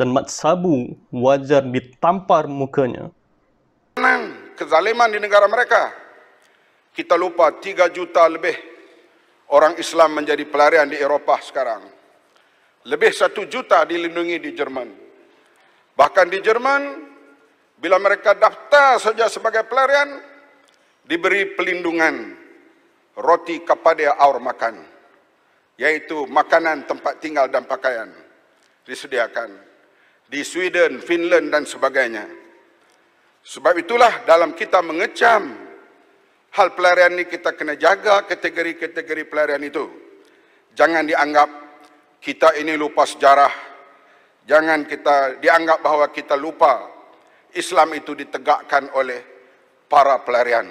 dan mat sabu wajar ditampar mukanya. Kezaliman di negara mereka. Kita lupa 3 juta lebih orang Islam menjadi pelarian di Eropah sekarang. Lebih 1 juta dilindungi di Jerman. Bahkan di Jerman, bila mereka daftar saja sebagai pelarian, diberi pelindungan roti kepada aur makan. Yaitu makanan, tempat tinggal dan pakaian disediakan di Sweden, Finland dan sebagainya. Sebab itulah dalam kita mengecam hal pelarian ini kita kena jaga kategori-kategori pelarian itu. Jangan dianggap kita ini lupa sejarah. Jangan kita dianggap bahawa kita lupa Islam itu ditegakkan oleh para pelarian.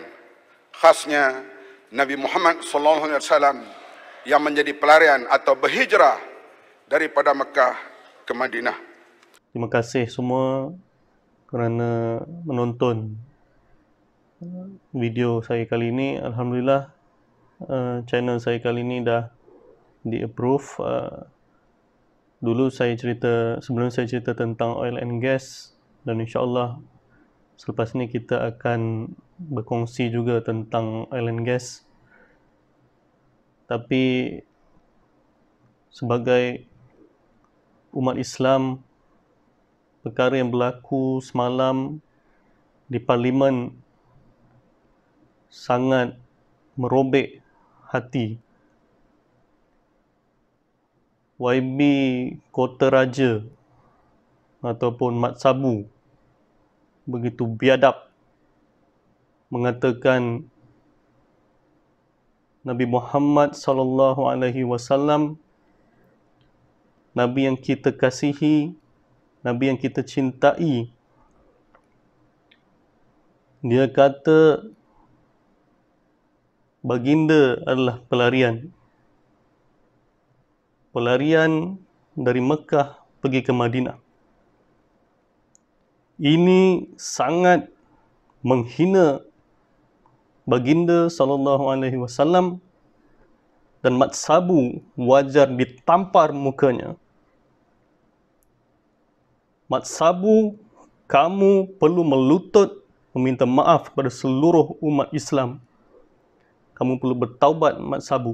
Khasnya Nabi Muhammad sallallahu alaihi wasallam yang menjadi pelarian atau berhijrah daripada Mekah ke Madinah. Terima kasih semua kerana menonton video saya kali ini. Alhamdulillah uh, channel saya kali ini dah di approve. Uh, dulu saya cerita sebelum saya cerita tentang oil and gas dan insyaallah selepas ni kita akan berkongsi juga tentang oil and gas. Tapi sebagai umat Islam perkara yang berlaku semalam di parlimen sangat merobek hati. YB Kota Raja ataupun Mat Sabu begitu biadab mengatakan Nabi Muhammad sallallahu alaihi wasallam nabi yang kita kasihi Nabi yang kita cintai. Dia kata baginda adalah pelarian. Pelarian dari Mekah pergi ke Madinah. Ini sangat menghina baginda sallallahu alaihi wasallam dan mat sabu wajar ditampar mukanya. Mat Sabu, kamu perlu melutut meminta maaf kepada seluruh umat Islam. Kamu perlu bertaubat, Mat Sabu.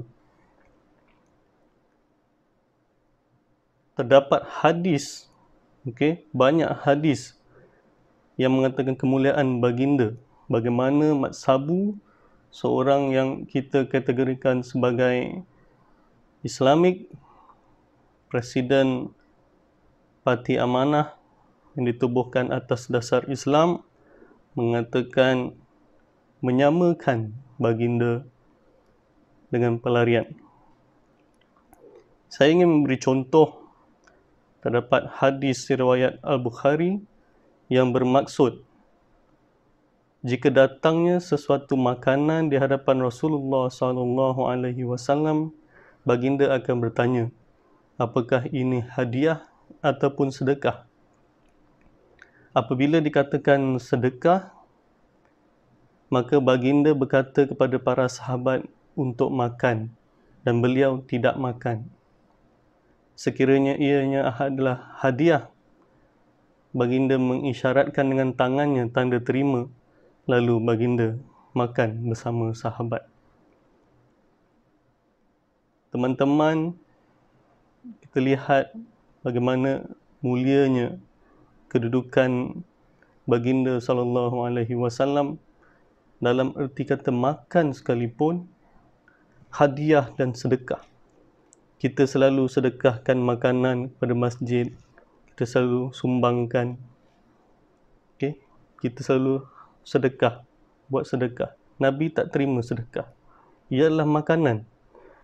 Terdapat hadis, okay, banyak hadis yang mengatakan kemuliaan baginda. Bagaimana Mat Sabu, seorang yang kita kategorikan sebagai Islamik, Presiden Parti Amanah yang ditubuhkan atas dasar Islam mengatakan menyamakan baginda dengan pelarian. Saya ingin memberi contoh terdapat hadis riwayat Al-Bukhari yang bermaksud jika datangnya sesuatu makanan di hadapan Rasulullah sallallahu alaihi wasallam baginda akan bertanya apakah ini hadiah ataupun sedekah apabila dikatakan sedekah maka baginda berkata kepada para sahabat untuk makan dan beliau tidak makan. Sekiranya ianya adalah hadiah baginda mengisyaratkan dengan tangannya tanda terima lalu baginda makan bersama sahabat. Teman-teman kita lihat bagaimana mulianya kedudukan baginda sallallahu alaihi wasallam dalam erti kata makan sekalipun hadiah dan sedekah. Kita selalu sedekahkan makanan pada masjid kita selalu sumbangkan okey? Kita selalu sedekah buat sedekah. Nabi tak terima sedekah. Ialah makanan.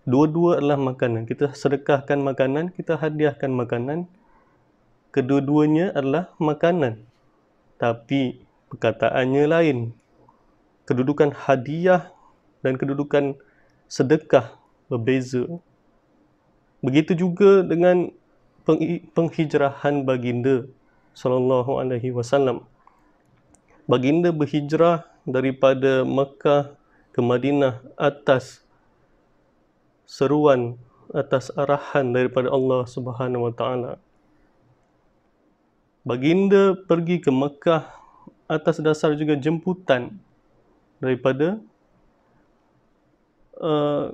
Dua-dua adalah makanan. Kita sedekahkan makanan kita hadiahkan makanan kedua-duanya adalah makanan. Tapi perkataannya lain. Kedudukan hadiah dan kedudukan sedekah berbeza. Begitu juga dengan penghijrahan baginda sallallahu alaihi wasallam. Baginda berhijrah daripada Mekah ke Madinah atas seruan atas arahan daripada Allah Subhanahu wa taala Baginda pergi ke Mekah atas dasar juga jemputan daripada uh,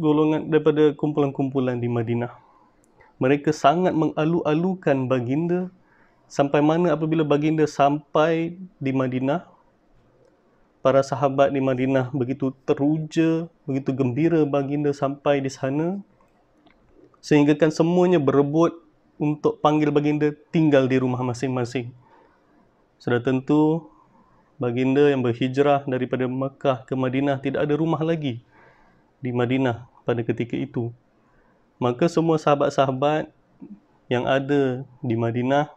golongan daripada kumpulan-kumpulan di Madinah. Mereka sangat mengalu-alukan baginda sampai mana apabila baginda sampai di Madinah para sahabat di Madinah begitu teruja, begitu gembira baginda sampai di sana sehingga kan semuanya berebut untuk panggil baginda tinggal di rumah masing-masing. Sudah tentu baginda yang berhijrah daripada Mekah ke Madinah tidak ada rumah lagi di Madinah pada ketika itu. Maka semua sahabat-sahabat yang ada di Madinah,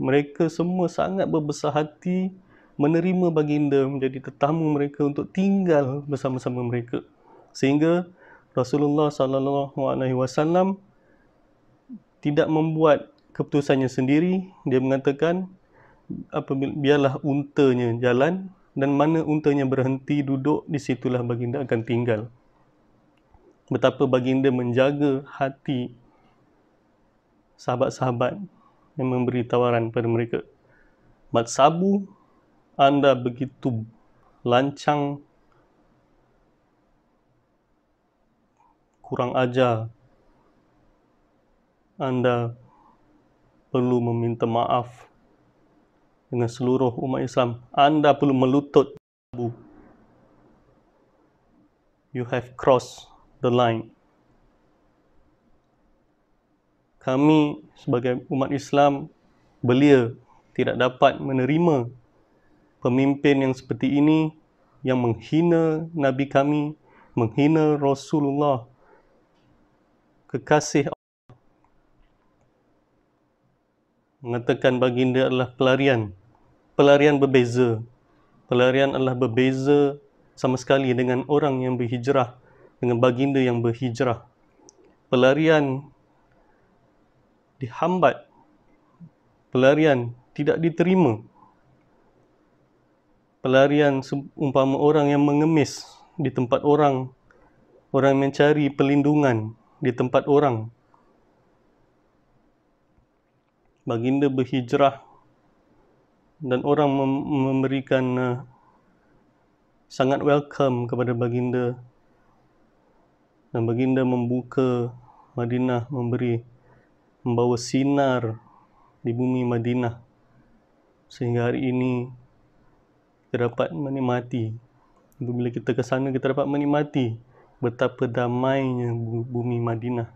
mereka semua sangat berbesar hati menerima baginda menjadi tetamu mereka untuk tinggal bersama-sama mereka. Sehingga Rasulullah sallallahu alaihi wasallam tidak membuat keputusannya sendiri. Dia mengatakan, apabila biarlah untanya jalan dan mana untanya berhenti duduk di situlah baginda akan tinggal betapa baginda menjaga hati sahabat-sahabat yang memberi tawaran pada mereka mat sabu anda begitu lancang kurang ajar anda perlu meminta maaf dengan seluruh umat Islam. Anda perlu melutut. You have crossed the line. Kami sebagai umat Islam belia tidak dapat menerima pemimpin yang seperti ini yang menghina Nabi kami, menghina Rasulullah, kekasih mengatakan baginda adalah pelarian. Pelarian berbeza. Pelarian adalah berbeza sama sekali dengan orang yang berhijrah, dengan baginda yang berhijrah. Pelarian dihambat. Pelarian tidak diterima. Pelarian umpama orang yang mengemis di tempat orang, orang mencari perlindungan di tempat orang, baginda berhijrah dan orang mem- memberikan uh, sangat welcome kepada baginda. Dan baginda membuka Madinah memberi membawa sinar di bumi Madinah sehingga hari ini kita dapat menikmati. Bila kita ke sana kita dapat menikmati betapa damainya bumi Madinah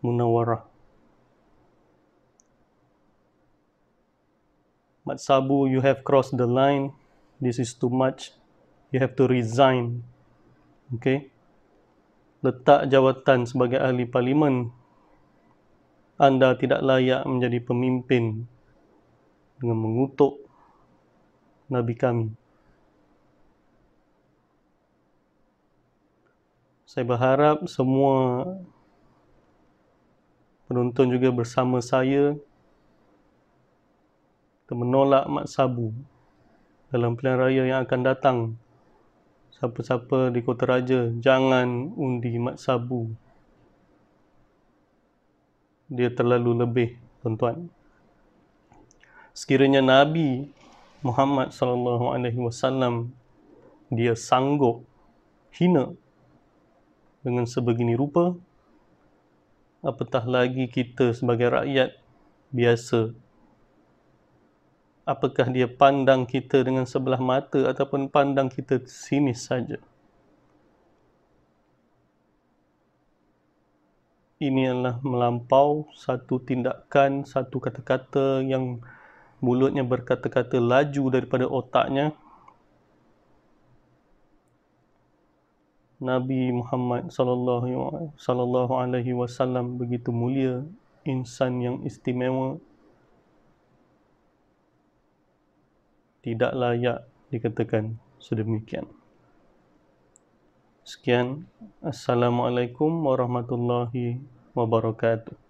Munawwarah Mat Sabu, you have crossed the line. This is too much. You have to resign. Okay? Letak jawatan sebagai ahli parlimen. Anda tidak layak menjadi pemimpin dengan mengutuk Nabi kami. Saya berharap semua penonton juga bersama saya kita menolak mat sabu dalam pilihan raya yang akan datang. Siapa-siapa di Kota Raja, jangan undi mat sabu. Dia terlalu lebih, tuan-tuan. Sekiranya Nabi Muhammad sallallahu alaihi wasallam dia sanggup hina dengan sebegini rupa apatah lagi kita sebagai rakyat biasa apakah dia pandang kita dengan sebelah mata ataupun pandang kita sinis saja. Ini adalah melampau satu tindakan, satu kata-kata yang mulutnya berkata-kata laju daripada otaknya. Nabi Muhammad sallallahu alaihi wasallam begitu mulia, insan yang istimewa, tidak layak dikatakan sedemikian. Sekian. Assalamualaikum warahmatullahi wabarakatuh.